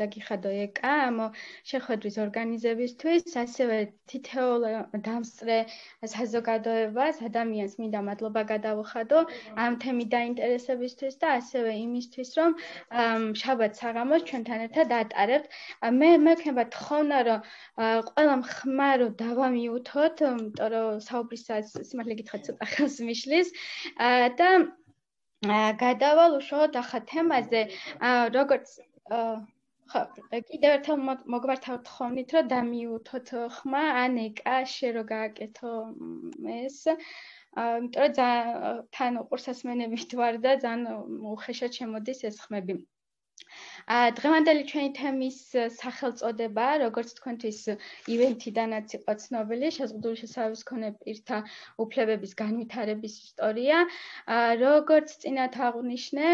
და გიხადო ეკა ამ შეხვედრის ორგანიზებისთვის, ასევე თითოეულ დამსწრე საზოგადოებას, ადამიანს მინდა მადლობა გადავხადო ამ თემის დაინტერესებისთვის და ასევე იმისთვის, რომ შაბათ საღამოს ჩვენთან ერთად ატარებთ. მე მექნება თხოვნა, რომ ყველა ხმარო დავამიუთოთ, იმიტომ რომ საუბრისას სიმართლე გითხრათ ცოტა ხელს მიშლის და გადავალ უშუალოდ ახლა თემაზე, როგორც ხო, კიდევ ერთხელ მოგვართავ თხოვნით, რომ დამიუთოთ ხმა, ან ეკა შე რო გააკეთო ეს. იმიტომ რომ ძალიან თან ყურსასმენებით ვარ და ძალიან უხეშად შემოდის ეს ხმები. ა დღევანდელი ჩვენი თემის სახელწოდება, როგორც თქვენთვის ივენთიდანაც იყო ცნობილი, შეზღუდული შესაძლებლობის მქონე პირთა უფლებების განვითარების ისტორია. ა როგორც წინათ აღნიშნე,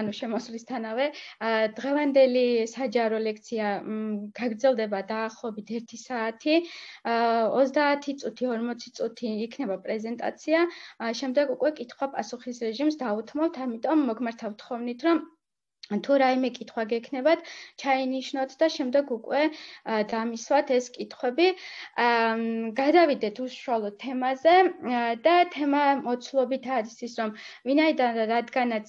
ანუ შემოსვლისთანავე, დღევანდელი საჯარო ლექცია გაგრძელდება დაახლოებით 1 საათი. 30 წუთი, 40 წუთი იქნება პრეზენტაცია. შემდეგ უკვე კითხვა-პასუხის რეჟიმს დაუთმობთ, ამიტომ მოგმართავთ თხოვნით, რომ თუ რაიმე კითხვა გექნებათ, ჩაინიშნოთ და შემდეგ უკვე დამისვათ ეს კითხვები. გადავიდეთ უშუალოდ თემაზე და თემა მოცულობით არის ის, რომ ვინაიდან რადგანაც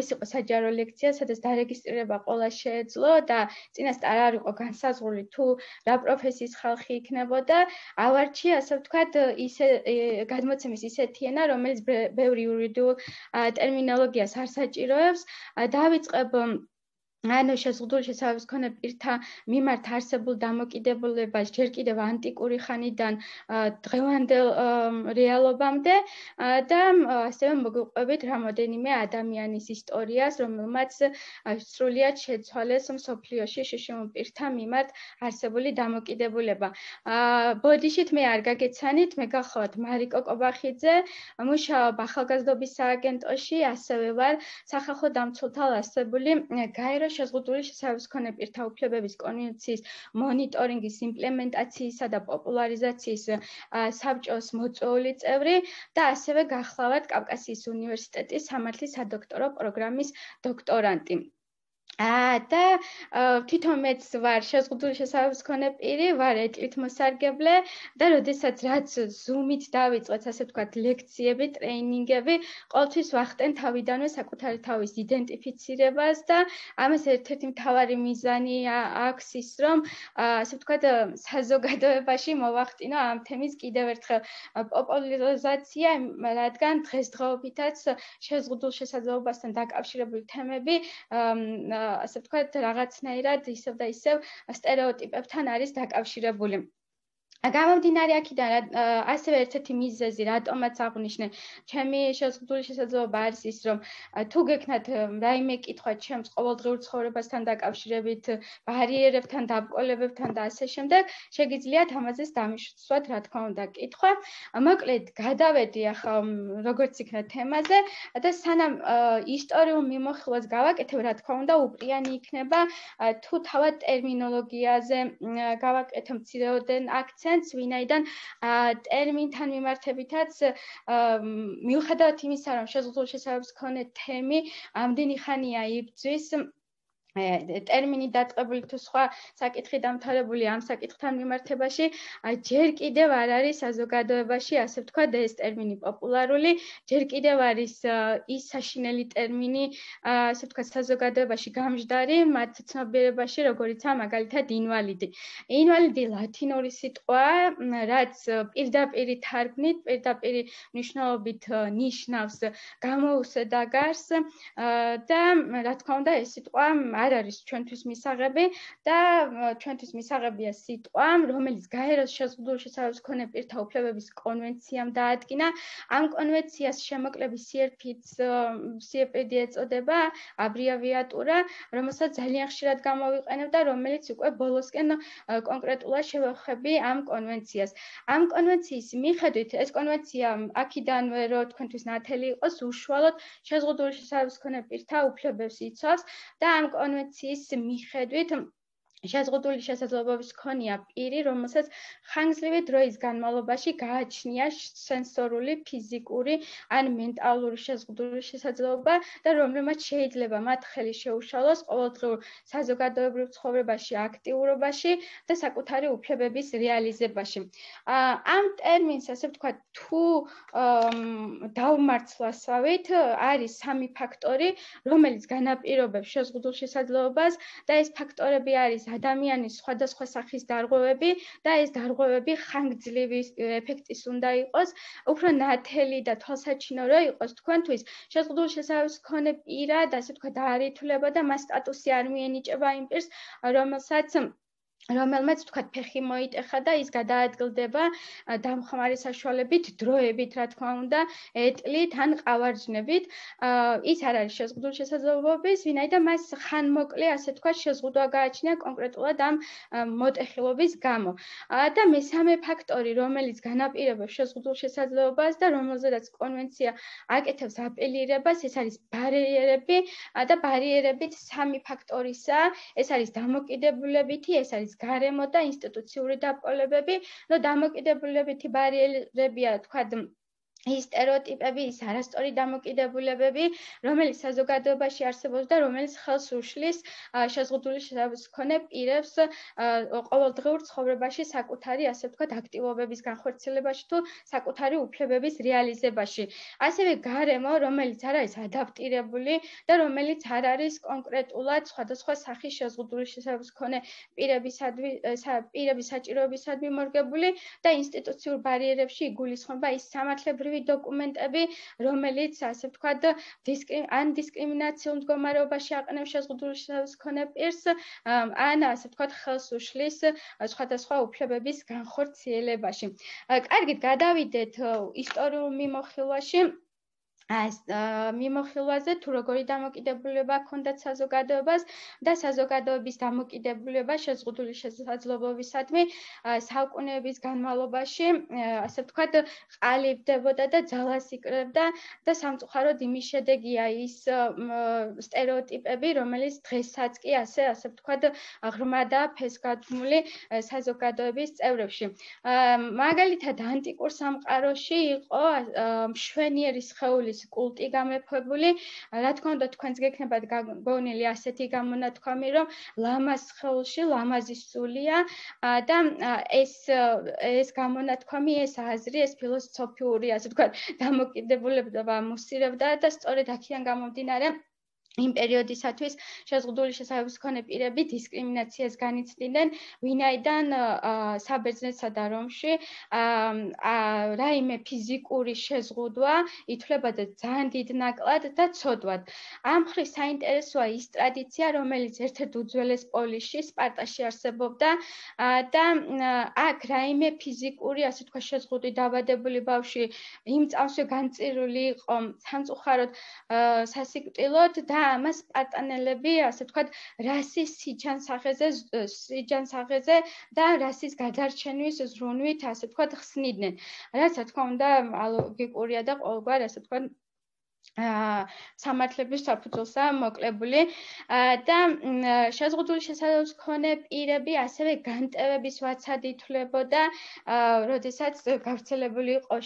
ეს იყო საჯარო ლექცია, სადაც დარეგისტრირება ყველა შეეძლო და წინასწარ არ იყო განსაზღვრული თუ რა პროფესიის ხალხი იქნებოდა, ავარჩი, ასე ვთქვათ, ისე გადმოცემის ისეთი ენა, რომელიც ბევრი იურიდიულ ტერმინოლოგიას არ საჭიროებს. დავიწყებ чтобы ანუ შეზღუდული შესაძლებლობის მქონე პირთა მიმართ არსებულ დამოკიდებულებას ჯერ კიდევ ანტიკური ხანიდან დღევანდელ რეალობამდე და ასევე მოგვიყვებით რამოდენიმე ადამიანის ისტორიას, რომელმაც სრულიად შეცვალეს მსოფლიოში შშმ პირთა მიმართ არსებული დამოკიდებულება. ბოდიშით მე არ გაგეცანით, მე გახლავთ მარიკო კობახიძე, მუშაობ ახალგაზრდობის სააგენტოში, ასევე ვარ სახალხო დამცველთა ასებული გაერო შეზღუდული შესაძლებლობის მქონე პირთა უფლებების კონვენციის მონიტორინგის იმპლემენტაციისა და პოპულარიზაციის საბჭოს მოწვეული წევრი და ასევე გახლავთ კავკასიის უნივერსიტეტის სამართლის სადოქტორო პროგრამის დოქტორანტი. აა და თვითონ მეც ვარ შეზღუდული შესაძლებლობის მქონე პირი, ვარ ეტლით მოსარგებლე და როდესაც რაც Zoom-ით დავიწყეთ, ასე ვთქვათ, ლექციები, ტრეინინგები, ყოველთვის ვახტენ თავიდანვე საკუთარი თავის იდენტიფიცირებას და ამას ერთ-ერთი მთავარი მიზანი აქვს ის, რომ ასე ვთქვათ, საზოგადოებაში მოვახტინო ამ თემის კიდევ ერთხელ პოპულარიზაცია, რადგან დღესდღეობითაც შეზღუდულ შესაძლებლობასთან დაკავშირებული თემები აა ასე ვთქვათ, რაღაცნაირად ისევ და ისევ стереოტიპებთან არის დაკავშირებული. გამომდინარე აქედან ასევე ერთ-ერთი მიზეზი რატომაც აღნიშნე ჩემი შეზღუდული შესაძლებლობა არის ის რომ თუ გექნათ რაიმე კითხვა ჩემს ყოველდღიურ ცხოვრებასთან დაკავშირებით ბარიერებთან დაბკოლებებთან და ასე შემდეგ შეგიძლიათ ამაზეც დამიშვათ რა თქმა უნდა კითხვა. მოკლედ გადავედი ახლა როგორც იქნა თემაზე და სანამ ისტორიულ მიმოხილვას გავაკეთებ რა თქმა უნდა უპრიანი იქნება თუ თავად ტერმინოლოგიაზე გავაკეთებ მცირეოდენ აქცენტს akcents, ვინაიდან ტერმინთან მიმართებითაც მიუხედავად იმისა, რომ შეზღუდულ შესაძლებლობის მქონე თემი ამდენი ხანია იბძვის ტერმინი დაწყებული თუ სხვა საკითხი დამთავრებული ამ საკითხთან მიმართებაში ჯერ კიდევ არ არის საზოგადოებაში ასე ვთქვა და ეს ტერმინი პოპულარული. ჯერ კიდევ არის ის საშინელი ტერმინი ასე ვთქვა საზოგადოებაში გამჟდარი მათ ცნობიერებაში როგორიცაა მაგალითად ინვალიდი. ინვალიდი ლათინური სიტყვა რაც პირდაპირ თარგმნით პირდაპირ მნიშვნელობით ნიშნავს გამოუსედაგარს და რა თქმა უნდა ეს სიტყვა არ არის ჩვენთვის მისაღები და ჩვენთვის მისაღებია სიტყვა, რომელიც გაეროს შეზღუდული შესაძლებლობის მქონე პირთა უფლებების კონვენციამ დაადგინა. ამ კონვენციას შემოკლების CRPD ეწოდება, აბრიავიატურა, რომელსაც ძალიან ხშირად გამოვიყენებ და რომელიც უკვე ბოლოსკენ კონკრეტულად შევეხები ამ კონვენციას. ამ კონვენციის მიხედვით ეს კონვენცია აქიდანვე რო თქვენთვის ნათელი იყოს, უშუალოდ შეზღუდული შესაძლებლობის მქონე პირთა უფლებებს იცავს და ამ კონვენციის მიხედვით შეზღუდული შესაძლებლობების ქონია პირი, რომელსაც ხანგრძლივი დროის განმავლობაში გააჩნია სენსორული, ფიზიკური ან მენტალური შეზღუდული შესაძლებლობა და რომელმაც შეიძლება მათ ხელი შეუშალოს ყოველდღიურ საზოგადოებრივ ცხოვრებაში, აქტიურობაში და საკუთარი უფლებების რეალიზებაში. ამ ტერმინს, ასე ვთქვათ, თუ დავმარცლასავით, არის სამი ფაქტორი, რომელიც განაპირობებს შეზღუდულ შესაძლებლობას და ეს ფაქტორები არის ადამიანის სხვადასხვა სახის დარღვევები და ეს დარღვევები ხანგრძლივი ეფექტის უნდა იყოს, უფრო ნათელი და თვალსაჩინო რო იყოს თქვენთვის. შეზღუდულ შესაძლებლობის მქონე პირა და ასე თქვა დაარითულება და მას სტატუსი არ მიენიჭება იმ პირს, რომელსაც რომელმაც თქვა ფეხი მოიტეხა და ის გადაადგილდება დამხმარე საშუალებით, დროებით, რა თქმა უნდა, ეტლით ან ყავარჯნებით. ის არ არის შეზღუდული შესაძლებლობების, ვინაიდან მას ხანმოკლე, ასე თქვა, შეზღუდვა გააჩნია კონკრეტულად ამ მოტეხილობის გამო. და მესამე ფაქტორი, რომელიც განაპირობებს შეზღუდულ შესაძლებლობას და რომელზედაც კონვენცია აკეთებს აპელირებას, ეს არის ბარიერები და ბარიერებით სამი ფაქტორისაა. ეს არის დამოკიდებულებითი, ეს არის გარემო და ინსტიტუციური დაპყრობები, ნუ დამოკიდებულებითი ბარიერებია, თქვა ის стереოტიპები, ის არასწორი დამოკიდებულებები, რომელიც საზოგადოებაში არსებობს და რომელიც ხელს უშლის შეზღუდული შეფასების მქონე პირებს ყოველდღიურ ცხოვრებაში საკუთარი, ასე ვთქვათ, აქტივობების განხორციელებაში თუ საკუთარი უფლებების რეალიზებაში. ასევე გარემო, რომელიც არ არის ადაპტირებული და რომელიც არ არის კონკრეტულად სხვადასხვა სახის შეზღუდული შეფასების მქონე პირებისადმი პირების საჭიროებისადმი მორგებული და ინსტიტუციურ ბარიერებში იგულისხმება ის სამართლებრივი ნორმატივი დოკუმენტები, რომელიც ასე ვთქვათ, ან დისკრიმინაციულ მდგომარეობაში აყენებს შეზღუდული შესაძლებლობის მქონე პირს, ან ასე ვთქვათ, ხელს უშლის სხვადასხვა უფლებების განხორციელებაში. კარგით, გადავიდეთ ისტორიულ მიმოხილვაში. მიმოხილვაზე თუ როგორი დამოკიდებულება ჰქონდათ საზოგადოებას და საზოგადოების დამოკიდებულება შეზღუდული შესაძლებლობებისადმი საუკუნეების განმავლობაში ასე ვთქვათ ყალიბდებოდა და ძალას იკრებდა და სამწუხაროდ იმის შედეგია ის სტერეოტიპები რომელიც დღესაც კი ასე ასე ვთქვათ ღრმადა ფესგადმული საზოგადოების წევრებში. მაგალითად ანტიკურ სამყაროში იყო მშვენიერი სხეულის ის კულტი გამეფებული. რა თქმა უნდა, თქვენს გექნებათ გონილი ასეთი გამონათქვამი, რომ ლამაზ ხელში ლამაზი სულია და ეს ეს გამონათქვამი, ეს აზრი, ეს ფილოსოფიური, ასე თქვა, დამოკიდებულება მოსირებდა და სწორედ აქედან გამომდინარე იმ პერიოდისათვის შეზღუდული შესაძლებლობის მქონე პირები დისკრიმინაციას განიცდიდნენ, ვინაიდან საბერძნეთსა და რომში რაიმე ფიზიკური შეზღუდვა ითვლებოდა ძალიან დიდ ნაკლად და ცოდვად. ამ ხრი საინტერესოა ის ტრადიცია, რომელიც ერთ-ერთ უძველეს პოლისში, სპარტაში არსებობდა და აქ რაიმე ფიზიკური, ასე თქვა, შეზღუდვი დაბადებული ბავში იმ წამსვე განწირული იყო სამწუხაროდ სასიკვდილოდ და ამას პარტანელები, ასე ვთქვათ, რასის სიჯანსაღეზე, სიჯანსაღეზე და რასის გადარჩენვის ზრუნვით, ასე ვთქვათ, ხსნიდნენ. რა თქმა უნდა, ალოგიკურია და ყოველგვარ, ასე ვთქვათ, სამართლების საფუძველსა მოკლებული. და შეზღუდული შესაძლებლობის მქონე პირები ასევე განტევების ვაცად ითვლებოდა, როდესაც გავრცელებული იყო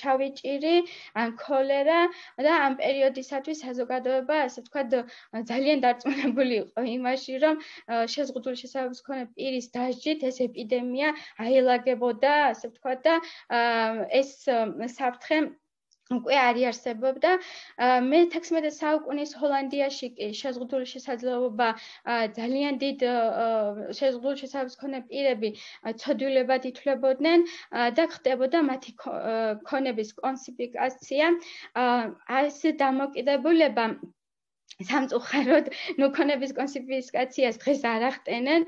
შავი ჭირი ან ქოლერა და ამ პერიოდისათვის საზოგადოება, ასე ვთქვათ, ძალიან დარწმუნებული იყო იმაში, რომ შეზღუდული შესაძლებლობის მქონე პირის დასჯით ეს ეპიდემია აილაგებოდა, ასე ვთქვათ და ეს საფრთხე უკვე არიარსებობდა მე-16 საუკუნის ჰოლანდიაში კი შეზღუდული შესაძლებლობა ძალიან დიდ შეზღუდული შესაძლებლობის მქონე პირები ცოდვილებად ითვლებოდნენ და ხდებოდა მათი ქონების კონსიფიკაცია ეს დამოკიდებულება სამწუხაროდ ნუქონების კონსიფისკაციას დღეს არ ახტენენ,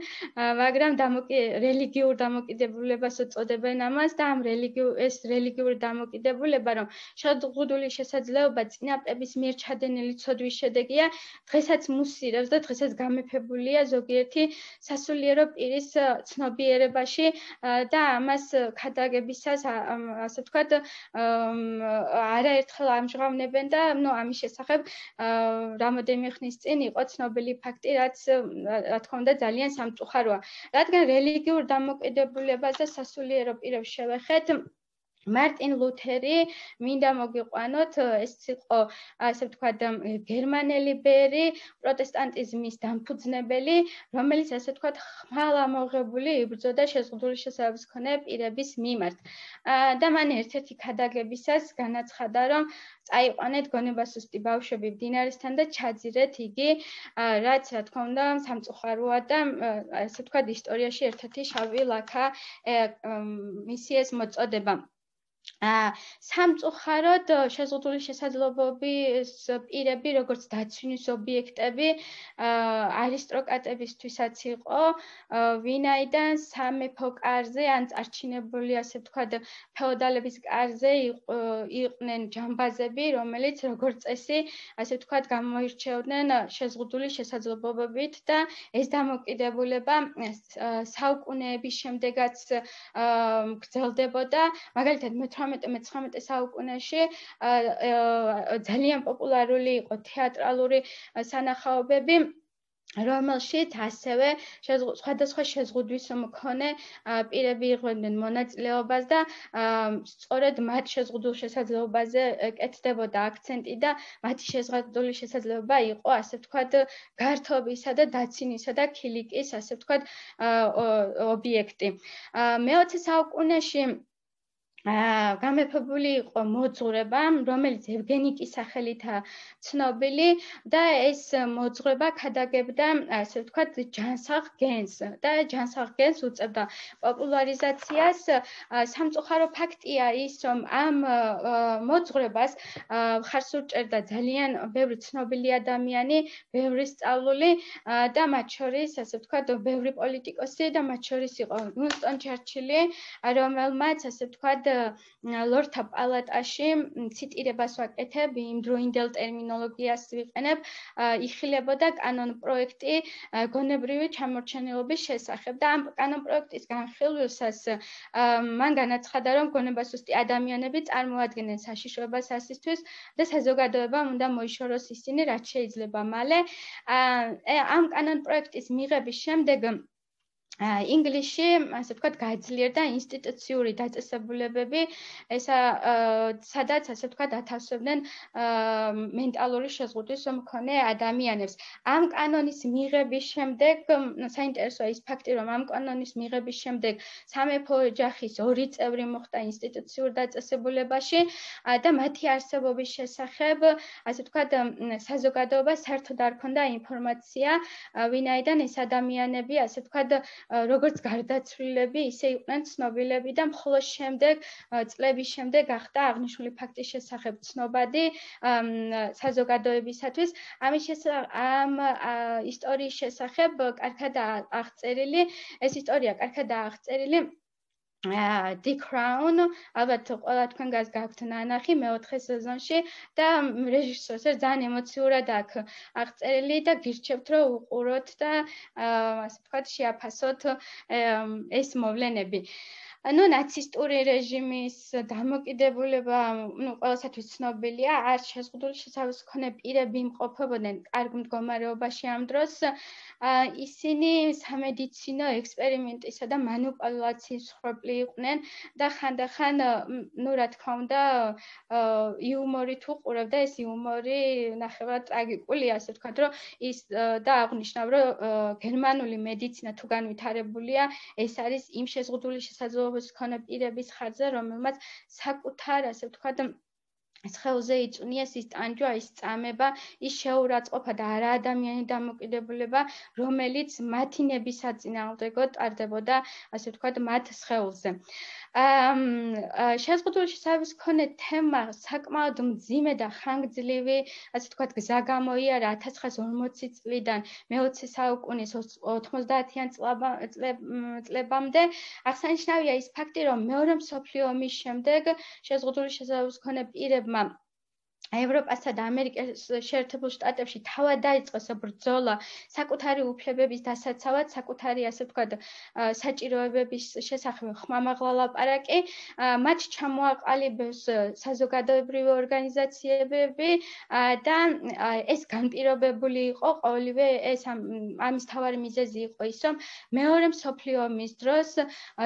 მაგრამ დამოკი რელიგიურ დამოკიდებულებას უწოდებენ ამას და ამ რელიგიურ ეს რელიგიური დამოკიდებულება, რომ შადღუდული შესაძლებლობა წინაპების მიერ ჩადენილი ცოდვის შედეგია, დღესაც მუსირებს და დღესაც გამეფებულია ზოგიერთი სასულიერო პირის ცნობიერებაში და ამას ქადაგებისას ასე ვთქვათ არაერთხელ ამჟღავნებენ და ნუ ამის შესახებ რამოდენიმე ხნის წინ იყო ცნობილი ფაქტი, რაც რა თქმა უნდა ძალიან სამწუხაროა. რადგან რელიგიურ დამოკიდებულებაზე სასულიერო პირებს შევეხეთ, მარტინ ლუთერი მინდა მოგიყვანოთ ეს იყო ასე ვთქვათ გერმანელი ბერი პროტესტანტიზმის დამფუძნებელი რომელიც ასე ვთქვათ ხმალამოღებული იბრძოდა შეზღუდული შესაძლებლობის მქონე პირების მიმართ. და მან ერთ-ერთი ქადაგებისას განაცხადა რომ წაიყვანეთ გონებასუსტი ბავშვები მდინარესთან და ჩაძირეთ იგი რაც რა თქმა უნდა სამწუხაროა და ასე ვთქვათ ისტორიაში ერთ-ერთი შავი ლაქა მისი ეს მოწოდება სამწუხაროდ შეზღუდული შესაძლებლობების პირები, როგორც დაცვინის ობიექტები, არისტოკრატებისთვისაც იყო, ვინაიდან სამეფო კარზე ან წარჩინებული, ასე ვთქვათ, ფეოდალების კარზე იყვნენ ჯამბაზები, რომელიც როგორც წესი, ასე ვთქვათ, გამოირჩეოდნენ შეზღუდული შესაძლებლობებით და ეს დამოკიდებულება საუკუნეების შემდეგაც გრძელდებოდა, მაგალითად მე 18-19 საუკუნეში ძალიან პოპულარული იყო თეატრალური სანახაობები რომელშიც ასევე სხვადასხვა შეზღუდვის მქონე პირები იყვნენ მონაწილეობას და სწორედ მათ შეზღუდულ შესაძლებლობაზე კეთდებოდა აქცენტი და მათი შეზღუდული შესაძლებლობა იყო ასე ვთქვათ გართობისა და დაცინისა და ქილიკის ასე ვთქვათ ობიექტი. მე-20 საუკუნეში გამეფებული იყო მოძღვრება, რომელიც ევგენიკის სახელითა ცნობილი და ეს მოძღვრება ქადაგებდა, ასე ვთქვათ, ჯანსაღ გენს და ჯანსაღ გენს უწევდა პოპულარიზაციას. სამწუხარო ფაქტია ის, რომ ამ მოძღვრებას ხარს უჭერდა ძალიან ბევრი ცნობილი ადამიანი, ბევრი სწავლული და მათ შორის, ასე ვთქვათ, ბევრი პოლიტიკოსი და მათ შორის იყო უინსტონ ჩერჩილი, რომელმაც, ასე ვთქვათ, ლორთა პალატაში ციტირებას ვაკეთებ, იმ დროინდელ ტერმინოლოგიას ვიყენებ, იხილებოდა კანონ პროექტი გონებრივი ჩამორჩენილობის შესახებ და ამ კანონ პროექტის განხილვისას მან განაცხადა, რომ გონებასუსტი ადამიანები წარმოადგენენ საშიშროებას ასისთვის და საზოგადოებამ უნდა მოიშოროს ისინი, რაც შეიძლება მალე. ამ კანონ პროექტის მიღების შემდეგ ინგლისში, ასე ვთქვათ, გაძლიერდა ინსტიტუციური დაწესებულებები, ესა სადაც ასე ვთქვათ, ათავსებდნენ მენტალური შეზღუდვის მქონე ადამიანებს. ამ კანონის მიღების შემდეგ, საინტერესოა ის ფაქტი, რომ ამ კანონის მიღების შემდეგ სამეფო ოჯახის ორი წევრი მოხდა ინსტიტუციურ დაწესებულებაში და მათი არსებობის შესახებ, ასე ვთქვათ, საზოგადოებას საერთოდ არ ქონდა ინფორმაცია, ვინაიდან ეს ადამიანები, ასე ვთქვათ, როგორც გარდაცვლილები, ისე იყვნენ ცნობილები და მხოლოდ შემდეგ წლების შემდეგ გახდა აღნიშნული ფაქტის შესახებ ცნობადი საზოგადოებისათვის. ამის ამ ისტორიის შესახებ კარგად აღწერილი, ეს ისტორია კარგად აღწერილი The Crown, ალბათ ყველა თქვენ გას გაქვთ ნანახი მეოთხე სეზონში და რეჟისორს ძალიან ემოციურად აქვს აღწერილი და გირჩევთ რომ უყუროთ და ასე ვთქვათ შეაფასოთ ეს მოვლენები. ну ნაცისტური რეჟიმის დამოკიდებულება ну ყველასათვის ცნობილია არ შეზღუდული შესავალს ქონე პირები იმყოფებოდნენ კარგ მდგომარეობაში ამ დროს. ისინი სამედიცინო ექსპერიმენტისა და მანიპულაციის მსხვერპლი იყვნენ და ხანდახან ну რა თქმა უნდა იუმორით უყურებდა ეს იუმორი ნახევრად ტრაგიკულია ასე ვთქვათ რომ ის და აღნიშნავ რომ გერმანული მედიცინა თუ განვითარებულია ეს არის იმ შეზღუდული შესაძლო შესაძლებლობის მქონე პირების ხარჯზე რომელმაც საკუთარ ასე ვთქვათ სხეულზე იწვნიეს ის ტანჯვა, ის წამება, ის შეურაცხყოფა და არა ადამიანი დამოკიდებულება, რომელიც მათი ნების საწინააღმდეგო ტარდებოდა, ასე ვთქვათ, მათ სხეულზე. აა შეზღუდული შესაძლებლობის მქონე თემა საკმაოდ მძიმე და ხანგრძლივი, ასე ვთქვათ, გზა გამოიარა 1940 წლიდან მე-20 საუკუნის 90-იან წლებამდე. აღსანიშნავია ის ფაქტი, რომ მეორე მსოფლიო ომის შემდეგ შეზღუდული შესაძლებლობის მქონე პირებმა ევროპასა და ამერიკის შეერთებულ შტატებში თავად დაიწყოს ბრძოლა საკუთარი უფლებების დასაცავად, საკუთარი ასე ვთქვათ, საჭიროებების შესახებ. ხმამაღლა ლაპარაკი, მათ ჩამოაყალიბეს საზოგადოებრივი ორგანიზაციები და ეს განპირობებული იყო ყოველივე ეს ამის თავარი მიზეზი იყო ის, რომ მეორე მსოფლიო ომის დროს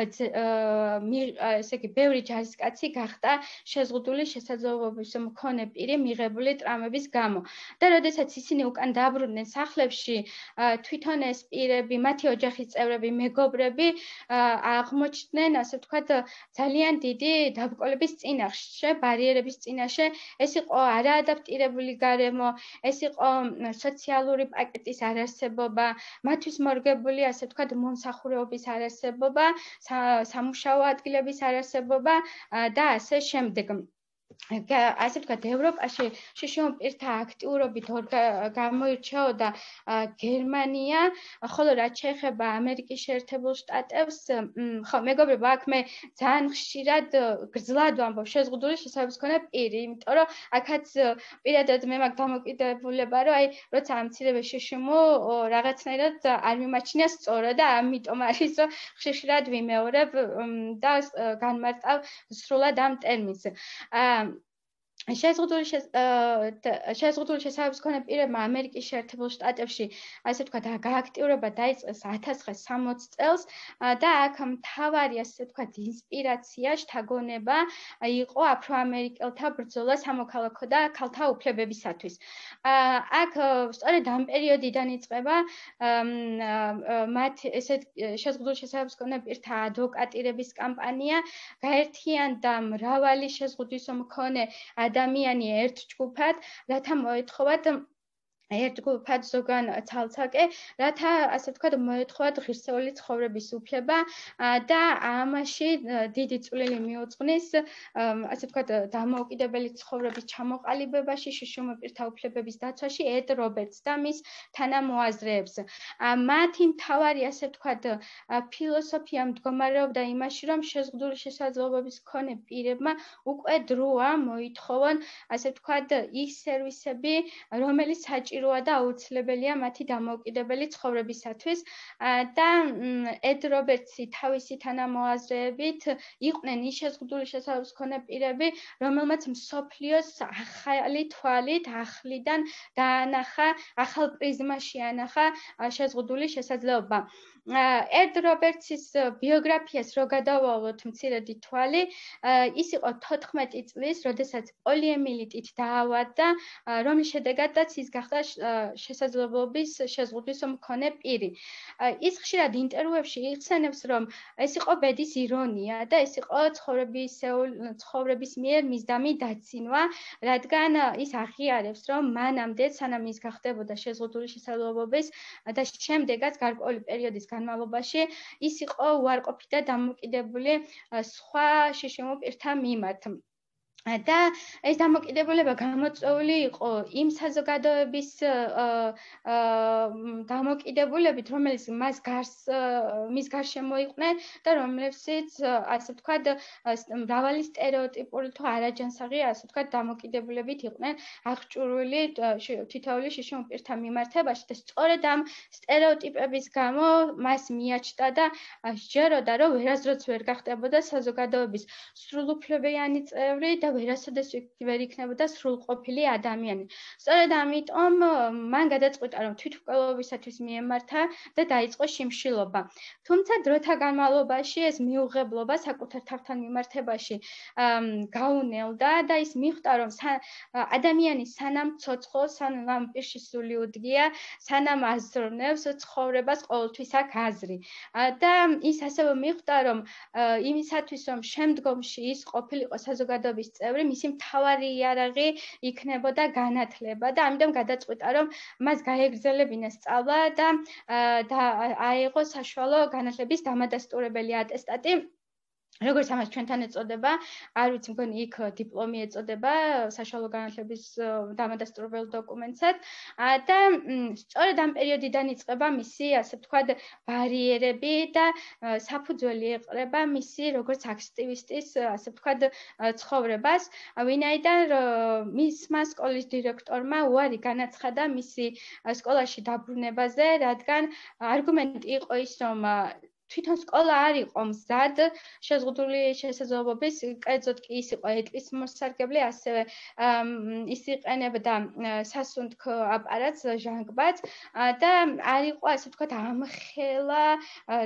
ესე იგი, ბევრი ჯარისკაცი გახდა შეზღუდული შესაძლებლობის მქონე პირი პირი მიღებული ტრამების გამო. და როდესაც ისინი უკან დაბრუნდნენ სახლებში, თვითონ ეს პირები, მათი ოჯახის წევრები, მეგობრები აღმოჩნდნენ, ასე ვთქვათ, ძალიან დიდი დაბრკოლების წინაშე, ბარიერების წინაშე. ეს იყო არაადაპტირებული გარემო, ეს იყო სოციალური პაკეტის არარსებობა, მათთვის მორგებული, ასე ვთქვათ, მომსახურეობის არარსებობა, სამუშაო ადგილების არარსებობა და ასე შემდეგ. ასე ვთქვათ, ევროპაში შშო პირთა აქტიურობით გამოირჩეოდა გერმანია, ხოლო რაც შეეხება ამერიკის შეერთებულ შტატებს, ხო, მეგობრებო, აქ მე ძალიან ხშირად გრძლად ვამბობ შეზღუდული შესაძლებლობის მქონე პირი, იმიტომ რომ აქაც პირადად მე მაგ დამოკიდებულება, რომ აი, როცა ამცირებე შშმო რაღაცნაირად არ მიმაჩნია სწორად და ამიტომ არის რომ ხშირად ვიმეორებ და განმარტავ სრულად ამ ტერმინს. აა um, შეზღუდული შეზღუდული შესაძლებლობის მქონე პირებმა ამერიკის შეერთებულ შტატებში ასე ვთქვათ გააქტიურება დაიწყეს 1960 წელს და აქ მთავარი ასე ვთქვათ ინსპირაცია შთაგონება იყო აფროამერიკელთა ბრძოლა სამოქალაქო და ქალთა უფლებებისათვის. აქ სწორედ ამ პერიოდიდან იწყება მათ ესეთ შეზღუდული შესაძლებლობის მქონე პირთა ადვოკატირების კამპანია, გაერთიანდა მრავალი შეზღუდვის მქონე ადამიანი ერთ ჯგუფად, რათა მოეთხოვათ ერთგულფად ზოგან ცალცაკე, რათა ასე ვთქვათ, მოეთხოვათ ღირსეული ცხოვრების უფლება და ამაში დიდი წვლილი მიუძღვნის ასე ვთქვათ, დამოუკიდებელი ცხოვრების ჩამოყალიბებაში, შშმ პირთა უფლებების დაცვაში ედ რობერტს და მის თანამოაზრეებს. მათი მთავარი ასე ვთქვათ, ფილოსოფია მდგომარეობდა იმაში, რომ შეზღუდული შესაძლებლობების მქონე პირებმა უკვე დროა მოითხოვონ ასე ვთქვათ, ის სერვისები, რომელიც საჭირო საჭიროა და აუცილებელია მათი დამოუკიდებელი ცხოვრებისათვის და ედ რობერტსი თავისი თანამოაზრეებით იყვნენ ის შეზღუდული შესაძლებლობის მქონე პირები, რომელმაც მსოფლიოს ახალი თვალით ახლიდან დაანახა, ახალ პრიზმაში ანახა შეზღუდული შესაძლებლობა. ედ რობერტსის ბიოგრაფიას რო გადავალოთ მცირედი თვალი, ის იყო 14 წლის, როდესაც პოლიემილიტით დაავადდა, რომლის შედეგადაც ის გახდა შესაძლებლობის შეზღუდვის მქონე პირი. ის ხშირად ინტერვიუებში იხსენებს, რომ ეს იყო ბედის ირონია და ეს იყო ცხოვრების ცხოვრების მიერ მისდამი დაცინვა, რადგან ის აღიარებს, რომ მანამდე სანამ ის გახდებოდა შეზღუდული შესაძლებლობის და შემდეგაც გარკვეული პერიოდის განმავლობაში ის იყო უარყოფი და დამოკიდებული სხვა შშმ პირთა მიმართ. და ეს დამოკიდებულება გამოწვეული იყო იმ საზოგადოების დამოკიდებულებით, რომელიც მას გარს მის გარშემო იყვნენ და რომლებსაც ასე ვთქვათ, მრავალი стереოტიპული თუ არაჯანსაღი, ასე ვთქვათ, დამოკიდებულებით იყვნენ აღჭურვილი თითოეული შიშიუნპირთა მიმართებაში და სწორედ ამ стереოტიპების გამო მას მიაჩნდა და სჯეროდა, რომ ვერასდროს ვერ გახდებოდა საზოგადოების სრულუფლებიანი წევრი და ვერასოდეს ვერ იქნებოდა სრულყოფილი ადამიანი. სწორედ ამიტომ მან გადაწყვიტა, რომ თვითმკვლელობისათვის მიემართა და დაიწყო შიმშილობა. თუმცა დროთა განმავლობაში ეს მიუღებლობა საკუთარ თავთან მიმართებაში გაუნელდა და ის მიხვდა, რომ ადამიანი სანამ ცოცხლობს, სანამ პირში სული უდგია, სანამ აზროვნებს ცხოვრებას ყოველთვის აქ აზრი. და ის ასევე მიხვდა, რომ იმისათვის, რომ შემდგომში ის ყოფილიყო საზოგადოების წევრი, მისი მთავარი იარაღი იქნებოდა განათლება და ამიტომ გადაწყვიტა, რომ მას გაეგრძელებინა სწავლა და აიღო საშუალო განათლების დამადასტურებელი ატესტატი. როგორც ამას ჩვენთან ეწოდება, არ ვიცი, მგონი იქ დიპლომი ეწოდება საშუალო განათლების დამადასტურებელ დოკუმენტსაც და სწორედ ამ პერიოდიდან იწყება მისი, ასე ვთქვათ, ბარიერები და საფუძველი ეყრება მისი როგორც აქტივისტის, ასე ვთქვათ, ცხოვრებას. ვინაიდან მისმა სკოლის დირექტორმა უარი განაცხადა მისი სკოლაში დაბრუნებაზე, რადგან არგუმენტი იყო ის, რომ თვითონ სკოლა არ იყო მზად. შეზღუდული შესაძლებლობის კერძოდ კი ის იყო ეტლის მოსარგებლე ასევე ის იყენებდა სასუნთქ აპარატს ჟანგბაც და არ იყო ასე ვთქვათ ამხელა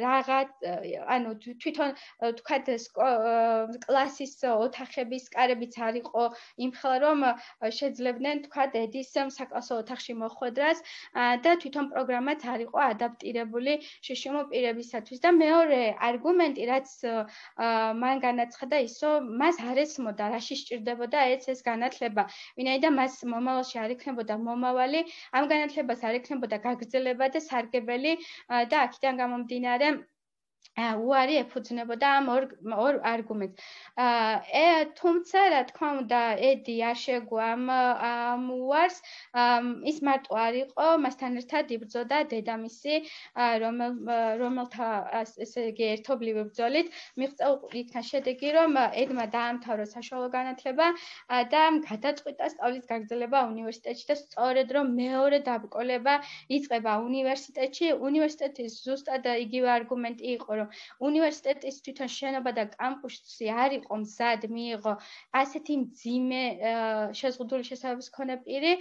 რაღაც ანუ თვითონ ვთქვათ კლასის ოთახების კარებიც არ იყო იმხელა რომ შეძლებდნენ ვთქვათ ედის საკლასო ოთახში მოხვედრას და თვითონ პროგრამაც არ იყო ადაპტირებული შშმ პირებისათვის და მეორე არგუმენტი, რაც მან განაცხადა ის, რომ მას არ ესმოდა, რაში სჭირდებოდა ეს ეს განათლება. ვინაიდან მას მომავალში არ იქნებოდა მომავალი, ამ განათლებას არ იქნებოდა გაგრძელება და სარგებელი და აქედან გამომდინარე უარი ეფუძნებოდა ამ ორ ორ არგუმენტს. აა თუმცა რა თქმა უნდა, ედი არ შეგვა ამ ამ უარს, ის მარტო არ იყო, მასთან ერთად იბრძოდა დედამისი, რომელ რომელთა ესე იგი ერთობლივი ბრძოლით მიღწევა იქნა შედეგი, რომ ედმა დაამთავრა საშუალო განათლება და გადაწყვიტა სწავლის გაგრძელება უნივერსიტეტში და სწორედ რომ მეორე დაბრკოლება იწყება უნივერსიტეტში, უნივერსიტეტის ზუსტად იგივე არგუმენტი იყო, რომ უნივერსიტეტის თვითონ შენობა და კამპუსი არ იყო მზად მიიღო ასეთი მძიმე შეზღუდული შესაბამის ქონა პირი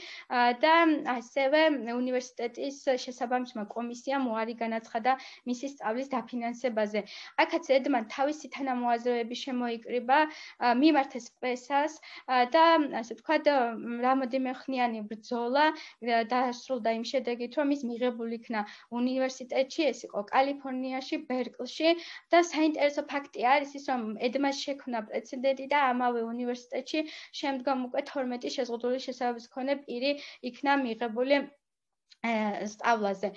და ასევე უნივერსიტეტის შესაბამისმა კომისიამ უარი განაცხადა მისი სწავლის დაფინანსებაზე. აქაც ედმან თავისი თანამოაზრეები შემოიკრიბა მიმართეს პრესას და ასე ვთქვათ რამოდენიმე ხნიანი ბრძოლა დაასრულდა იმ შედეგით რომ ის მიღებული იქნა უნივერსიტეტში ეს იყო კალიფორნიაში ბერკლში ინსტიტუტში და საინტერესო ფაქტი არის ის, რომ ედმას შექმნა პრეცედენტი და ამავე უნივერსიტეტში შემდგომ უკვე 12 შეზღუდული შესაბამის მქონე პირი იქნა მიღებული სტავლაზე.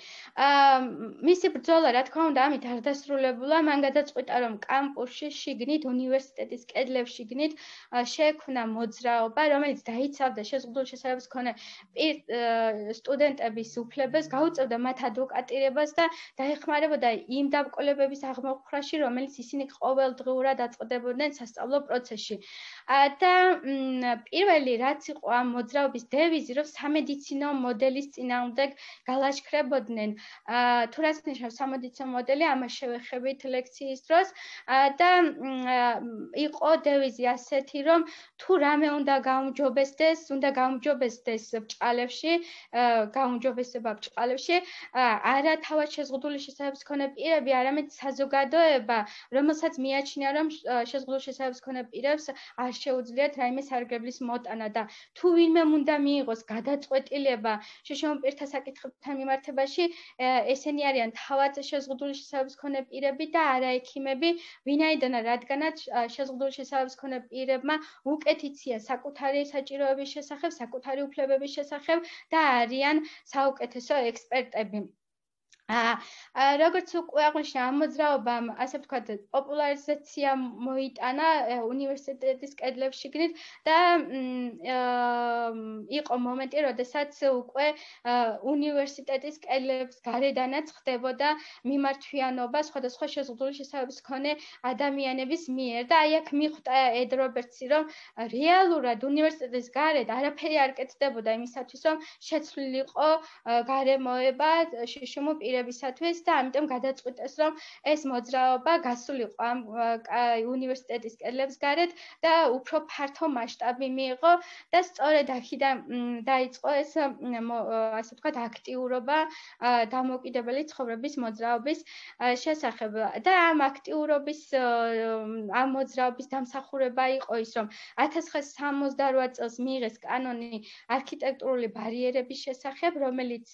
აა მისი ბრძოლა, რა თქმა უნდა, ამით არ დასრულებულა. მან გადაწყვიტა, რომ კამპუსში შიგნით უნივერსიტეტის კედლებში შიგნით შეექმნა მოძრაობა, რომელიც დაიცავდა შეზღუდულ შესაძლებლობის მქონე სტუდენტების უფლებას, გაუწევდა მათ ადვოკატირებას და დაეხმარებოდა იმ დაბრკოლებების აღმოფხრაში, რომელიც ისინი ყოველდღურად აწყდებოდნენ სასწავლო პროცესში. და პირველი რაც იყო ამ მოძრაობის დევიზი, რომ სამედიცინო მოდელის წინააღმდეგ გალაშქრებოდნენ. თუ რაც ნიშნავს სამედიცინო მოდელი, ამას შევეხებით ლექციის დროს და იყო დევიზი ასეთი, რომ თუ რამე უნდა გაუმჯობესდეს, უნდა გაუმჯობესდეს ბჭყალებში, გაუმჯობესება ბჭყალებში, არა თავად შეზღუდული შესაძლებლობის მქონე პირები, არამედ საზოგადოება, რომელსაც მიაჩნია, რომ შეზღუდული შესაძლებლობის მქონე პირებს არ შეუძლიათ რაიმე სარგებლის მოტანა და თუ ვინმე უნდა მიიღოს გადაწყვეტილება შეშემო პირთა საკითხებთან მიმართებაში ესენი არიან თავად შეზღუდული შესაძლებლობის მქონე პირები და არა ექიმები. ვინაიდან რადგანაც შეზღუდული შესაძლებლობის მქონე პირებმა უკეთიცია საკუთარი საჭიროების შესახებ საკუთარი უფლებების შესახებ და არიან საუკეთესო ექსპერტები როგორც უკვე აღნიშნა ამ მოძრაობამ ასე ვთქვათ პოპულარიზაცია მოიტანა უნივერსიტეტის კედლებში გნით და იყო მომენტი როდესაც უკვე უნივერსიტეტის კედლებს გარედანაც ხდებოდა მიმართვიანობა სხვადასხვა შეზღუდული შესაძლებლობის მქონე ადამიანების მიერ და აი აქ მიხვდა ედ რობერტსი რომ რეალურად უნივერსიტეტის გარეთ არაფერი არ კეთდებოდა იმისათვის რომ შეცვლილიყო გარემოება შშმ პირ პირებისათვის და ამიტომ გადაწყვიტეს რომ ეს მოძრაობა გასულიყო ამ უნივერსიტეტის კედლებს გარეთ და უფრო ფართო მასშტაბი მიიღო და სწორედ აქედან დაიწყო ეს ასე ვთქვათ აქტიურობა დამოუკიდებელი ცხოვრების მოძრაობის შესახებ. და ამ აქტიურობის ამ მოძრაობის დამსახურება იყო ის რომ 1968 წელს მიიღეს კანონი არქიტექტურული ბარიერების შესახებ რომელიც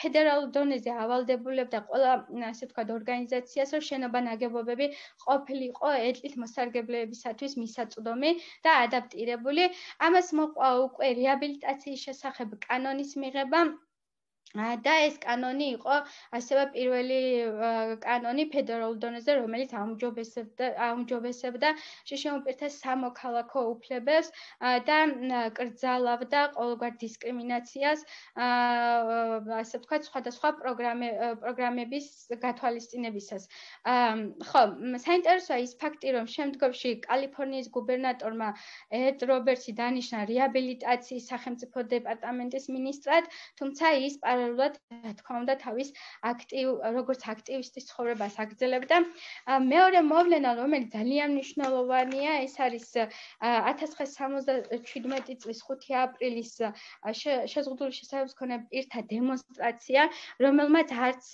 ფედერალურ დონეზე ავალდება აუცილებდა ყველა ასე ვთქვათ ორგანიზაციას, რომ შენობა ნაგებობები ყოფილიყო ეთლით მოსარგებლეებისათვის მისაწვდომი და ადაპტირებული. ამას მოყვა უკვე რეაბილიტაციის შესახებ კანონის მიღება და ეს კანონი იყო ასევე პირველი კანონი ფედერალურ დონეზე, რომელიც აუმჯობესებდა აუმჯობესებდა შიშემოპირთა სამოქალაქო უფლებებს და კრძალავდა ყოველგვარ დისკრიმინაციას, ასე ვთქვათ, სხვადასხვა პროგრამების გათვალისწინებისას. ხო, საინტერესოა ის ფაქტი, რომ შემდგომში კალიფორნიის გუბერნატორმა ედ რობერტსი დანიშნა რეაბილიტაციის სახელმწიფო დეპარტამენტის მინისტრად, თუმცა ის პარალელურად რა თქმა უნდა თავის აქტივ როგორც აქტივისტის ცხოვრებას აგრძელებდა. მეორე მოვლენა რომელიც ძალიან მნიშვნელოვანია ეს არის 1977 წლის 5 აპრილის შეზღუდული შესაძლებლობის მქონე პირთა დემონსტრაცია რომელმაც არც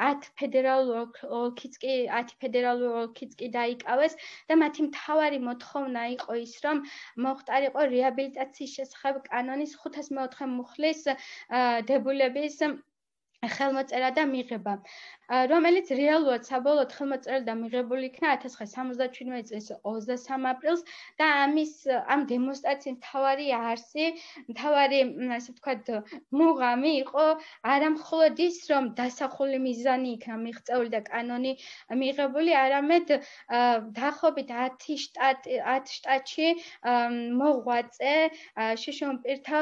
10 ფედერალურ ოლქიც კი 10 ფედერალურ ოლქიც კი დაიკავეს და მათი მთავარი მოთხოვნა იყო ის რომ მოხტარიყო რეაბილიტაციის შესახებ კანონის 504 მუხლის დებულების ხელმოწერა და მიღება. რომელიც რეალურად საბოლოოდ ხელმოწერილი და მიღებული იქნა 1977 წლის 23 აპრილს და ამის ამ დემონსტრაციის მთავარი არსი, მთავარი ასე ვთქვათ, მუღამი იყო არამხოლოდ ის, რომ დასახული მიზანი იქნა მიღწეული და კანონი მიღებული, არამედ დაახლოებით 10 შტატ 10 შტატში მოღვაწე შიშომპირთა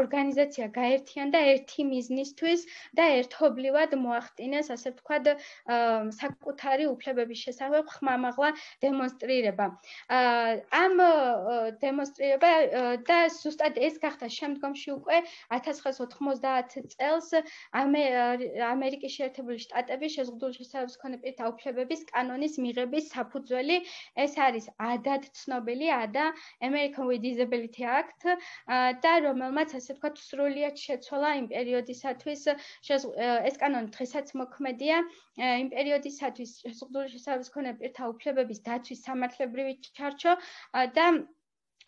ორგანიზაცია გაერთიანდა ერთი მიზნისთვის და ერთობლივად მოახდინეს ასე ვთქვათ, საკუთარი უფლებების შესახებ ხმამაღლა დემონსტრირება. ამ დემონსტრირება და ზუსტად ეს გახდა შემდგომში უკვე 1990 წელს ამერიკის შეერთებული შტატების შეზღუდული შესაძლებლობის პირთა უფლებების კანონის მიღების საფუძველი ეს არის ადად ცნობილი ადა American with Disability Act და რომელმაც ასე ვთქვათ სრულიად შეცვალა იმ პერიოდისათვის ეს კანონი დღესაც მოქმედებს მე-18 იმ პერიოდისათვის სუყდური შესაძლებლობის მქონე პირთა უფლებების დაცვის სამართლებრივი ჩარჩო და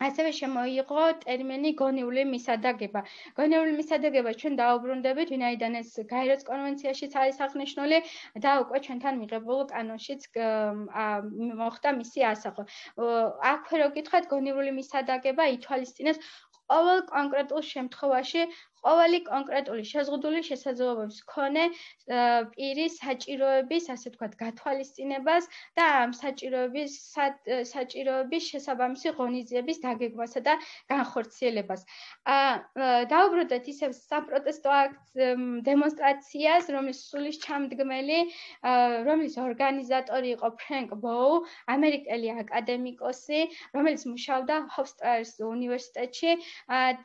ასევე შემოიღო ტერმინი გონიული მისადაგება. გონიული მისადაგება ჩვენ დაუბრუნდებით, ვინაიდან ეს გაეროს კონვენციაშიც არის აღნიშნული და უკვე ჩვენთან მიღებულ კანონშიც მოხდა მისი ასახვა. აქვე რო გითხრათ, გონიული მისადაგება ითვალისწინებს ყოველ კონკრეტულ შემთხვევაში ყოველი კონკრეტული შეზღუდული შესაძლებლობების მქონე პირის საჭიროების, ასე ვთქვათ, გათვალისწინებას და ამ საჭიროების საჭიროების შესაბამისი ღონისძიების დაგეგმასა და განხორციელებას. აა დაუბრუნდეთ ისევ საპროტესტო აქტ დემონსტრაციას, რომლის სულის ჩამდგმელი, რომლის ორგანიზატორი იყო ფრენკ ბოუ, ამერიკელი აკადემიკოსი, რომელიც მუშაობდა ჰოფსტრაის უნივერსიტეტში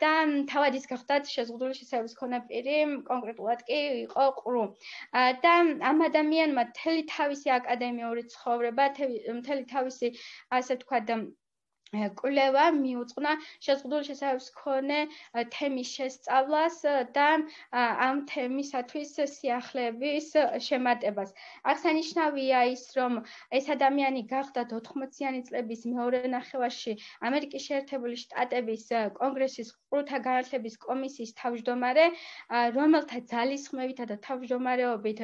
და თავად ის გახდათ შეზღუდული სრული შესაძლებლობის მქონე პირი კონკრეტულად კი იყო ყრუ. და ამ ადამიანმა მთელი თავისი აკადემიური ცხოვრება, მთელი თავისი ასე ვთქვათ კვლევა მიუძღვნა შეზღუდული შესაძლებლობის მქონე თემის შესწავლას და ამ თემისათვის სიახლეების შემატებას. აღსანიშნავია ის, რომ ეს ადამიანი გახდა 80-იანი წლების მეორე ნახევარში ამერიკის შეერთებული შტატების კონგრესის ყრუთა განათლების კომისიის თავმჯდომარე, რომელთა ძალისხმევითა და თავმჯდომარეობით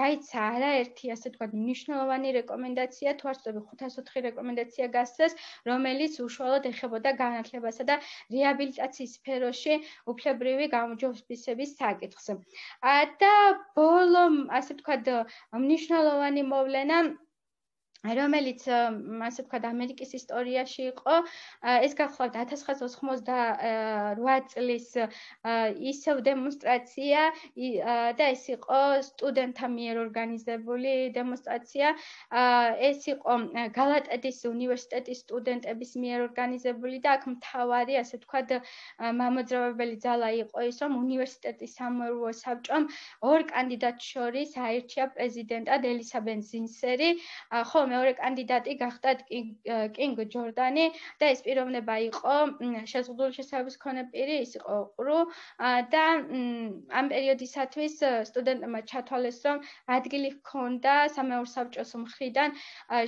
გაიცა არაერთი ასე თქვა მნიშვნელოვანი რეკომენდაცია, თუ არ ვწდები 504 რეკომენდაცია გასცეს, რომ რომელიც უშუალოდ ეხებოდა განათლებასა და რეაბილიტაციის სფეროში უფლებრივი გამოჯობესების საკითხს. და ბოლო, ასე ვთქვათ, მნიშვნელოვანი მოვლენა რომელიც ასე ვთქვათ ამერიკის ისტორიაში იყო ეს გახლავთ 1998 წლის ისევ დემონსტრაცია და ეს იყო სტუდენტთა მიერ ორგანიზებული დემონსტრაცია. ეს იყო გალატედის უნივერსიტეტის სტუდენტების მიერ ორგანიზებული და აქ მთავარი ასე ვთქვათ მამოძრავებელი ძალა იყო ის რომ უნივერსიტეტის სამეურვეო საბჭომ ორ კანდიდატს შორის აირჩია პრეზიდენტად ელისაბედ ზინსერი. ხო მეორე კანდიდატი გახდა კინგ ჯორდანი და ეს პიროვნება იყო შეზღუდული შესაძლებლობის მქონე პირი, ის იყო ყრუ და ამ პერიოდისათვის სტუდენტებმა ჩათვალეს, რომ ადგილი ჰქონდა სამეურვეო საბჭოს მხრიდან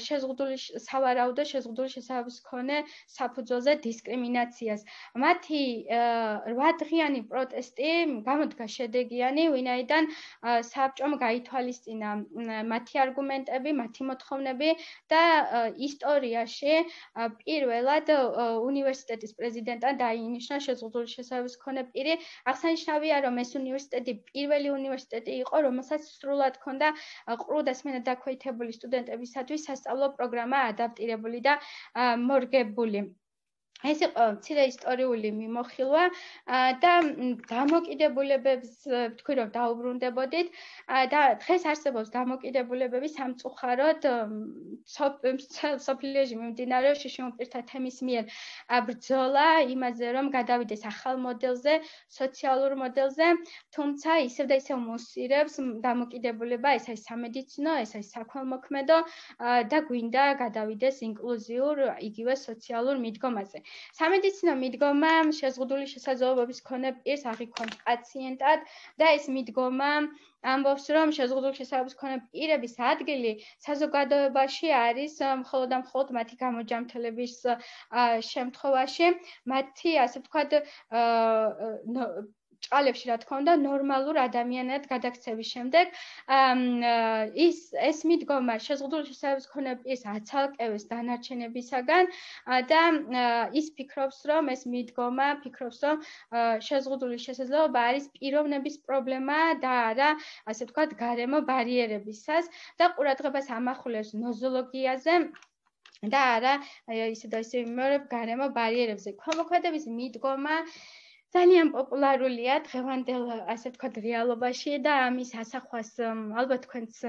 შეზღუდული სავარაუდო შეზღუდული შესაძლებლობის მქონე საფუძველზე დისკრიმინაციას. მათი 8 დღიანი პროტესტი გამოდგა შედეგიანი, ვინაიდან საბჭომ გაითვალისწინა მათი არგუმენტები, მათი მოთხოვნები და ისტორიაში პირველად უნივერსიტეტის პრეზიდენტად დაინიშნა შეზღუდული შესაძლებლობის მქონე პირი. აღსანიშნავია, რომ ეს უნივერსიტეტი პირველი უნივერსიტეტი იყო, რომელსაც სრულად ჰქონდა ყრუ დასმენა დაქვეითებული სტუდენტებისათვის სასწავლო პროგრამა ადაპტირებული და მორგებული. ეს იყო მცირე ისტორიული მიმოხილვა და დამოკიდებულებებს თქვი რომ დაუბრუნდებოდით და დღეს არსებობს დამოკიდებულებები სამწუხაროდ სოფლიოში მიმდინარეობს შიშიმოპირთა თემის მიერ ბრძოლა იმაზე რომ გადავიდეს ახალ მოდელზე, სოციალურ მოდელზე, თუმცა ისევ და ისევ მოსირებს დამოკიდებულება, ეს არის სამედიცინო, ეს არის საქველმოქმედო და გვინდა გადავიდეს ინკლუზიურ იგივე სოციალურ მიდგომაზე. სამედიცინო მიდგომა შეზღუდული შესაძლებლობების მქონე პირს აღიქვამს პაციენტად და ეს მიდგომა ამბობს რომ შეზღუდული შესაძლებლობის მქონე პირების ადგილი საზოგადოებაში არის მხოლოდ და მხოლოდ მათი გამოჯამთლების შემთხვევაში. მათი ასე ვთქვათ ჭყალებში რა თქმა უნდა ნორმალურ ადამიანად გადაქცევის შემდეგ ის ეს მიდგომა შეზღუდული შესაძლებლობის მქონე პირს აცალკევეს დანარჩენებისაგან და ის ფიქრობს რომ ეს მიდგომა ფიქრობს რომ შეზღუდული შესაძლებლობა არის პიროვნების პრობლემა და არა ასე ვთქვათ გარემო ბარიერებისას და ყურადღებას ამახვილებს ნოზოლოგიაზე და არა ისე და ისე მეორე გარემო ბარიერებზე. ქვემოქმედების მიდგომა ძალიან პოპულარულია დღევანდელ ასე ვთქვათ რეალობაში და ამის ასახვას ალბათ თქვენც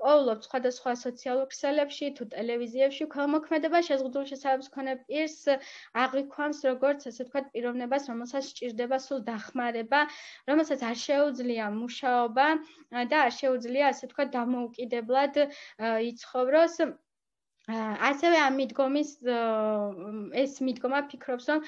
პოულობთ სხვადასხვა სოციალურ ქსელებში თუ ტელევიზიებში ქალმოქმედება შეზღუდული შესაძლებლობის მქონე პირს აღიქვამს როგორც ასე ვთქვათ პიროვნებას რომელსაც სჭირდება სულ დახმარება რომელსაც არ შეუძლია მუშაობა და არ შეუძლია ასე ვთქვათ დამოუკიდებლად იცხოვროს ასევე ამ მიდგომის ეს მიდგომა ფიქრობს, რომ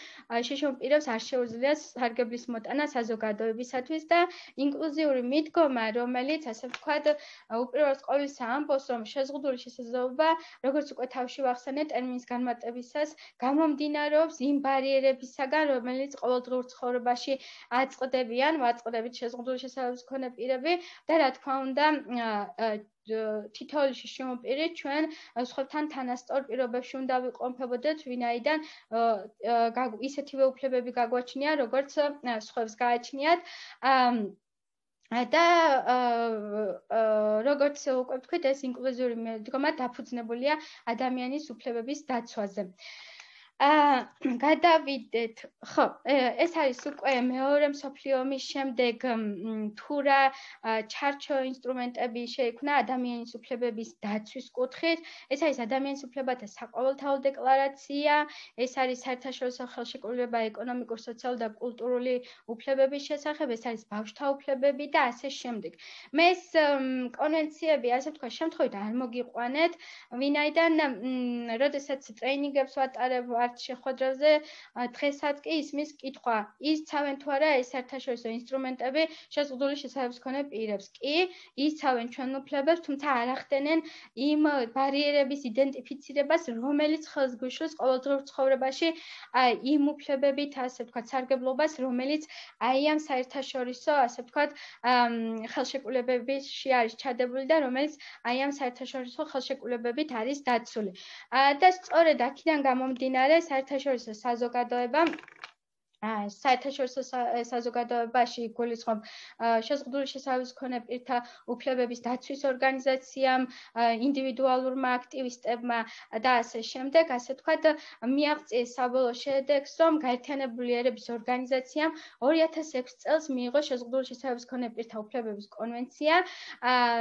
შეშომ პირებს არ შეუძლია სარგებლის მოტანა საზოგადოებისათვის და ინკლუზიური მიდგომა, რომელიც ასე ვთქვათ, უპირველეს ყოვლისა ამბობს, რომ შეზღუდული შესაძლებლობა, როგორც უკვე თავში ვახსენე ტერმინის განმარტებისას, გამომდინარეობს იმ ბარიერებისაგან, რომელიც ყოველდღიურ ცხოვრებაში აწყდებიან, ვაწყდებით შეზღუდული შესაძლებლობის მქონე პირები და რა თქმა უნდა, თითოეული შემოპირე ჩვენ სხვათან თანასწორ პირობებში უნდა ვიყოფებოდეთ, ვინაიდან ისეთივე უფლებები გაგვაჩნია, როგორც სხვებს გააჩნიათ. და როგორც უკვე ვთქვით, ეს ინკლუზიური მედგომა დაფუძნებულია ადამიანის უფლებების დაცვაზე. აა გადავიდეთ. ხო, ეს არის უკვე მეორე მსოფლიო ომის შემდეგ თუ რა ჩარჩო ინსტრუმენტები შეიქმნა ადამიანის უფლებების დაცვის კუთხით. ეს არის ადამიანის უფლებათა საყოველთაო დეკლარაცია, ეს არის საერთაშორისო ხელშეკრულება ეკონომიკურ, სოციალურ და კულტურული უფლებების შესახებ, ეს არის ბავშვთა უფლებები და ასე შემდეგ. მე ეს კონვენციები, ასე ვთქვა, შემთხვევით არ მოგიყვანეთ, ვინაიდან როდესაც ტრეინინგებს ვატარებ ვართ შეხვედრაზე დღესაც კი ისმის კითხვა. ისცავენ თუ არა ეს საერთაშორისო ინსტრუმენტები შეზღუდული შესაძლებლობის მქონე პირებს. კი ისცავენ ჩვენ უფლებებს თუმცა არ ახდენენ იმ ბარიერების იდენტიფიცირებას რომელიც ხელს გვიშლის ყოველდღიურ ცხოვრებაში აი იმ უფლებებით ასე ვთქვათ სარგებლობას რომელიც აი ამ საერთაშორისო ასე ვთქვათ ხელშეკრულებებში არის ჩადებული და რომელიც აი ამ საერთაშორისო ხელშეკრულებებით არის დაცული. და სწორედ აქედან გამომდინარე საერთაშორისო საზოგადოება საერთაშორისო საზოგადოებაში გულისხმობ შეზღუდული შესაძლებლობის მქონე პირთა უფლებების დაცვის ორგანიზაციამ, ინდივიდუალურმა აქტივისტებმა და ასე შემდეგ, ასე თქვათ, მიაღწიეს საბოლოო შედეგს, რომ გაერთიანებული ერების ორგანიზაციამ 2006 წელს მიიღო შეზღუდული შესაძლებლობის მქონე პირთა უფლებების კონვენცია,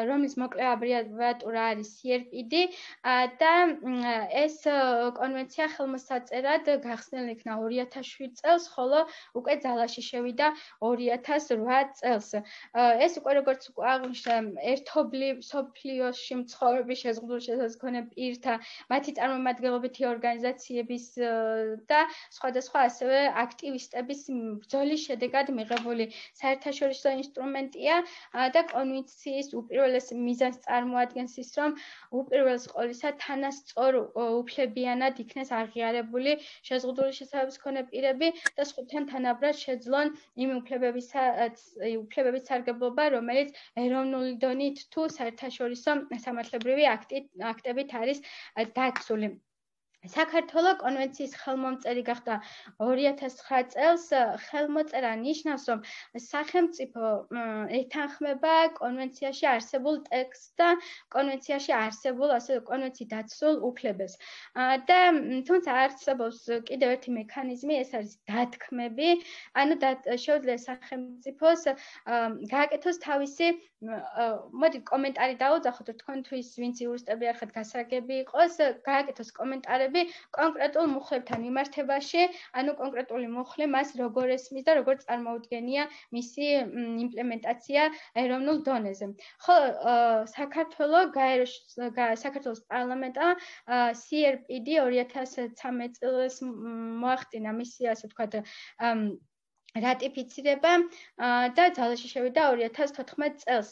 რომლის მოკლე აბრევიატურა არის CRPD და ეს კონვენცია ხელმოსაწერად გახსნილი იქნა 2007 წელს, ხოლო ხოლო უკვე ძალაში შევიდა 2008 წელს. ეს უკვე როგორც აღნიშნა, ერთობლივ სოფლიოში მცხოვრები შეზღუდული შესაძლებლობები პირთა, მათი წარმომადგენლობითი ორგანიზაციების და სხვადასხვა ასევე აქტივისტების ბრძოლის შედეგად მიღებული საერთაშორისო ინსტრუმენტია და კონვენციის უპირველეს მიზანს წარმოადგენს ის, რომ უპირველეს ყოვლისა თანასწორ უფლებიანად იქნეს აღიარებული შეზღუდული შესაძლებლობის მქონე პირები და კავშირთან თანაბრად შეძლონ იმ უფლებების უფლებების სარგებლობა, რომელიც ეროვნული დონით თუ საერთაშორისო სამართლებრივი აქტებით არის დაცული. საქართველოს კონვენციის ხელმომწერი გახდა 2009 წელს. ხელმოწერა ნიშნავს, რომ სახელმწიფო ეთანხმება კონვენციაში არსებულ ტექსტს და კონვენციაში არსებულ ასე კონვენციის დაცულ უფლებებს. და თუმცა არსებობს კიდევ ერთი მექანიზმი, ეს არის დათქმები. ანუ შეუძლია სახელმწიფოს გააკეთოს თავისი მოდი კომენტარი დაუძახოთ, თქვენთვის ვინც იურისტები ახეთ გასაგები იყოს, გააკეთოს კომენტარები კონკრეტულ მუხლებთან მიმართებაში, ანუ კონკრეტული მუხლე მას როგორ ესმის და როგორ წარმოუდგენია მისი იმპლემენტაცია ეროვნულ დონეზე. ხო, საქართველოს საქართველოს პარლამენტა CRPD 2013 წელს მოახდინა მისი ასე ვთქვათ რატიფიცირება და ძალაში შევიდა 2014 წელს.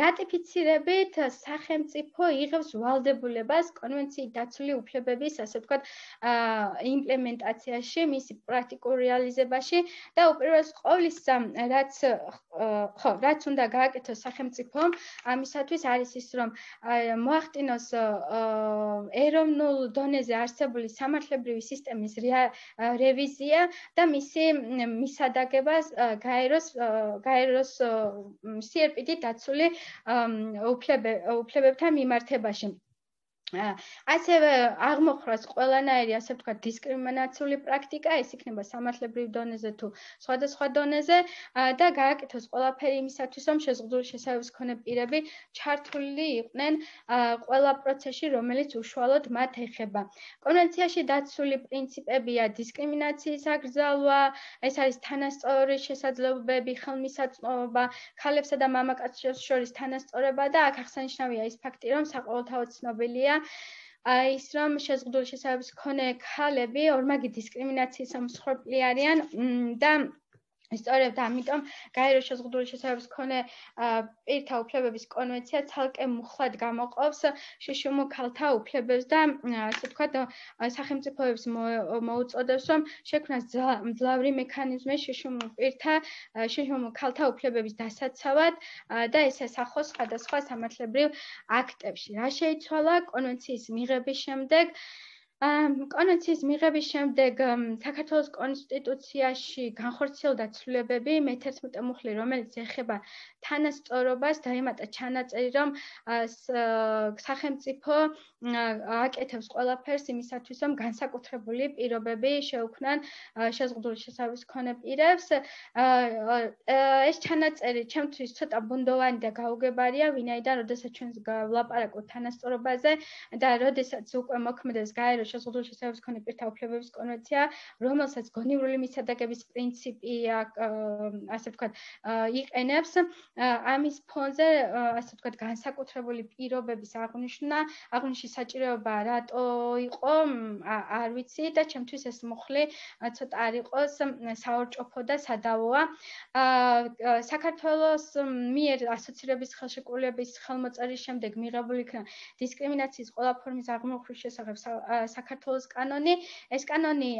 რატიფიცირებით სახელმწიფო იღებს ვალდებულებას კონვენციის დაცული უფლებების, ასე ვთქვათ, იმპლემენტაციაში, მისი პრაქტიკულ რეალიზებაში და უპირველეს ყოვლისა, რაც ხო, რაც უნდა გააკეთოს სახელმწიფო, ამისათვის არის ის, რომ მოახდინოს ეროვნულ დონეზე არსებული სამართლებრივი სისტემის რევიზია და მისი მისადა გაგებას გაეროს გაეროს CRPD დაცული უფლებებთან მიმართებაში. ასევე აღმოხრას ყველანაირი ასე ვთქვათ დისკრიმინაციული პრაქტიკა, ეს იქნება სამართლებრივ დონეზე თუ სხვადასხვა დონეზე და გააკეთოს ყველაფერი იმისათვის, რომ შეზღუდული შესაძლებლობის მქონე პირები ჩართულნი იყვნენ ყველა პროცესში, რომელიც უშუალოდ მათ ეხება. კონვენციაში დაცული პრინციპებია დისკრიმინაციის აკრძალვა, ეს არის თანასწორი შესაძლებლობები, ხელმისაწვდომობა, ქალებსა და მამაკაცებს შორის თანასწორობა და აქ აღსანიშნავია ის ფაქტი, რომ საყოველთაოდ ცნობილია აი ის რომ შეზღუდული შესაძლებლობის მქონე ქალები ორმაგი დისკრიმინაციის მსხვერპლი არიან და ისტორიებ და ამიტომ გაერო შეზღუდული შესაძლებლობის მქონე პირთა უფლებების კონვენცია ცალკე მუხლად გამოყოფს შშმ ქალთა უფლებებს და ასე ვთქვათ სახელმწიფოებს მოუწოდებს რომ შექმნას მძლავრი მექანიზმი შშმ პირთა შშმ ქალთა უფლებების დასაცავად და ეს ესახოს სხვადასხვა სამართლებრივ აქტებში. რა შეიცვალა კონვენციის მიღების შემდეგ? კონვენციის მიღების შემდეგ საქართველოს კონსტიტუციაში განხორციელდა ცვლილებები მე-11 მუხლი, რომელიც ეხება თანასწორობას, დაემატა ჩანაწერი, რომ სახელმწიფო აკეთებს ყველაფერს იმისათვის, რომ განსაკუთრებული პირობები შეუქმნან შეზღუდული შესაძლებლობის მქონე პირებს. ეს ჩანაწერი ჩემთვის ცოტა ბუნდოვანი და გაუგებარია, ვინაიდან როდესაც ჩვენ ვლაპარაკობთ თანასწორობაზე და როდესაც უკვე მოქმედებს გაერო შეზღუდული შესაძლებლობის მქონე პირთა უფლებების კონვენცია, რომელსაც გონივრული მისადაგების პრინციპი ასე ვთქვათ, იყენებს, ამის ფონზე ასე ვთქვათ, განსაკუთრებული პირობების აღნიშნა, აღნიშნის საჭიროება რატო იყო, არ ვიცი და ჩემთვის ეს მოხლი ცოტა არ იყოს საორჭოფო და სადავოა. საქართველოს მიერ ასოცირების ხელშეკრულების ხელმოწერის შემდეგ მიღებული იქნა დისკრიმინაციის ყველა ფორმის აღმოფხვის შესახებ საქართველოს კანონი. ეს კანონი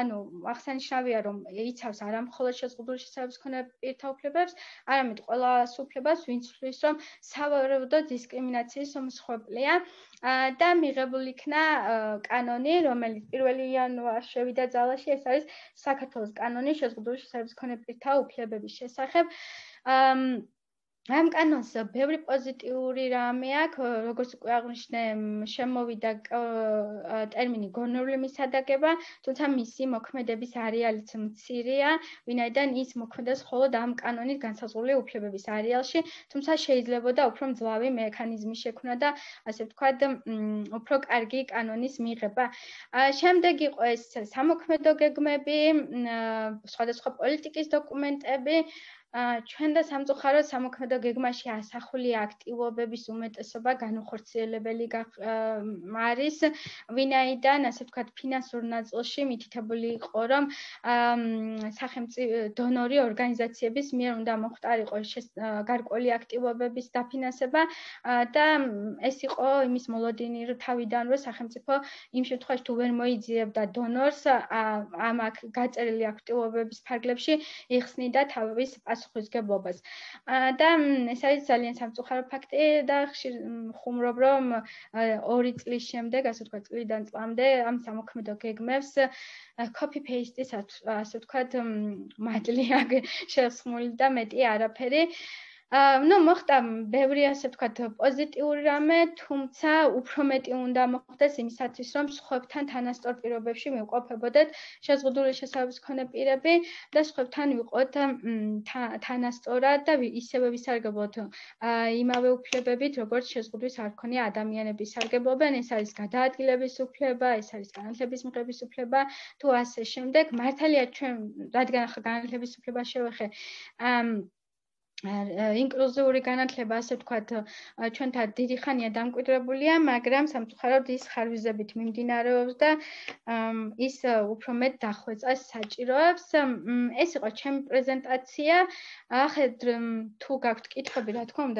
ანუ აღსანიშნავია, რომ იცავს არა მხოლოდ შეზღუდული შესაძლებლობის მქონე პირთა უფლებებს, არამედ ყველა უფლებას, ვინც თვლის, რომ სავარაუდო დისკრიმინაციის მსხვერპლია. და მიღებული იქნა კანონი, რომელიც 1 იანვარს შევიდა ძალაში, ეს არის საქართველოს კანონი შეზღუდული შესაძლებლობის მქონე პირთა უფლებების შესახებ. აა ამ კანონს ბევრი პოზიტიური რამე აქვს, როგორც უკვე აღნიშნე, შემოვიდა ტერმინი გონორული მისადაგება, თუმცა მისი მოქმედების არეალიც მცირეა, ვინაიდან ის მოქმედებს მხოლოდ ამ კანონის განსაზღვრული უფლებების არეალში, თუმცა შეიძლებოდა უფრო მძლავრი მექანიზმი შექმნა და ასე ვთქვათ, უფრო კარგი კანონის მიღება. შემდეგ იყო ეს სამოქმედო გეგმები, სხვადასხვა პოლიტიკის დოკუმენტები, ჩვენ და სამწუხაროდ სამოქმედო გეგმაში ასახული აქტივობების უმეტესობა განუხორციელებელი არის, ვინაიდან, ასე ვთქვათ, ფინანსურ ნაწილში მითითებული იყო, რომ სახელმწიფო დონორი ორგანიზაციების მიერ უნდა მოხდარიყო გარკვეული აქტივობების დაფინანსება და ეს იყო იმის მოლოდინი, რომ თავიდანვე სახელმწიფო იმ შემთხვევაში თუ ვერ მოიძიებდა დონორს ამ გაწერილი აქტივობების ფარგლებში იხსნიდა თავის პასუხისგებლობას. და ეს არის ძალიან სამწუხარო ფაქტი და ხშირ ხუმრობ რომ 2 წლის შემდეგ, ასე ვთქვათ, წლიდან წლამდე ამ სამოქმედო გეგმებს copy paste-ის ასე ვთქვათ, მადლი შესხმული და მეტი არაფერი. აა ნუ მოხდა ბევრი ასე ვთქვათ პოზიტიური რამე, თუმცა უფრო მეტი უნდა მოხდეს იმისათვის, რომ სხვებთან თანასწორ პირობებში მივყოფებოდეთ შეზღუდული შესაძლებლობის მქონე პირები და სხვებთან ვიყოთ თანასწორად და ისევე ვისარგებლოთ იმავე უფლებებით, როგორც შეზღუდვის არ ქონია ადამიანების სარგებლობენ, ეს არის გადაადგილების უფლება, ეს არის განათლების მიღების უფლება, თუ ასე შემდეგ. მართალია ჩვენ რადგან ახლა განათლების უფლება შევეხე აა ინკლუზიური განათლება, ასე ვთქვათ, ჩვენთან დიდი ხანია დამკვიდრებულია, მაგრამ სამწუხაროდ ის ხარვიზებით მიმდინარეობს და ის უფრო მეტ დახვეწას საჭიროებს. ეს იყო ჩემი პრეზენტაცია. ახლა თუ გაქვთ კითხვები, რა თქმა უნდა,